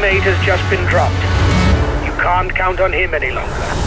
teammate has just been dropped. You can't count on him any longer.